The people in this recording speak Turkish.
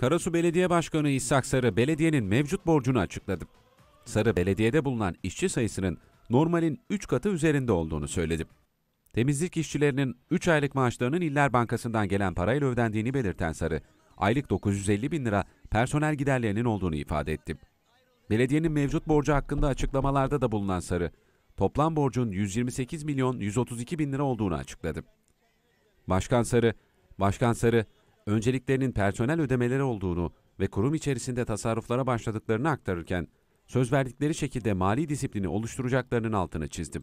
Karasu Belediye Başkanı İshak Sarı belediyenin mevcut borcunu açıkladı. Sarı belediyede bulunan işçi sayısının normalin 3 katı üzerinde olduğunu söyledi. Temizlik işçilerinin 3 aylık maaşlarının İller Bankası'ndan gelen parayla ödendiğini belirten Sarı, aylık 950 bin lira personel giderlerinin olduğunu ifade etti. Belediyenin mevcut borcu hakkında açıklamalarda da bulunan Sarı, toplam borcun 128 milyon 132 bin lira olduğunu açıkladı. Başkan Sarı, Başkan Sarı, önceliklerinin personel ödemeleri olduğunu ve kurum içerisinde tasarruflara başladıklarını aktarırken, söz verdikleri şekilde mali disiplini oluşturacaklarının altını çizdi.